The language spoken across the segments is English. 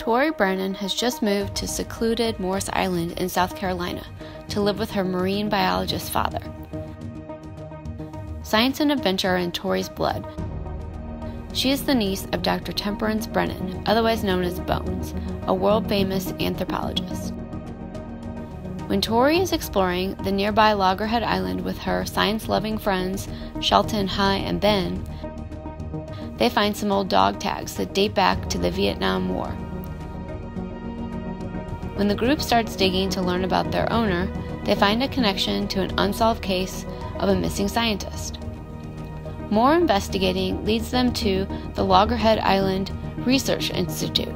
Tori Brennan has just moved to secluded Morris Island in South Carolina to live with her marine biologist father. Science and adventure are in Tori's blood. She is the niece of Dr. Temperance Brennan, otherwise known as Bones, a world famous anthropologist. When Tori is exploring the nearby Loggerhead Island with her science loving friends Shelton, Hi, and Ben, they find some old dog tags that date back to the Vietnam War. When the group starts digging to learn about their owner, they find a connection to an unsolved case of a missing scientist. More investigating leads them to the Loggerhead Island Research Institute.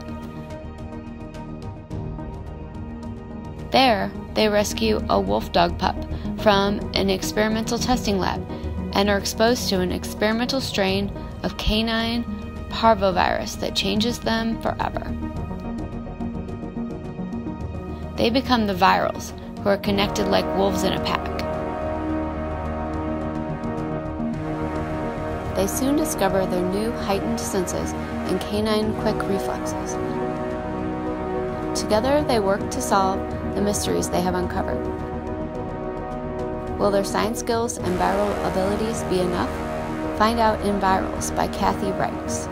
There, they rescue a wolf dog pup from an experimental testing lab and are exposed to an experimental strain of canine parvovirus that changes them forever. They become the virals, who are connected like wolves in a pack. They soon discover their new heightened senses and canine quick reflexes. Together, they work to solve the mysteries they have uncovered. Will their science skills and viral abilities be enough? Find out in Virals by Kathy Reichs.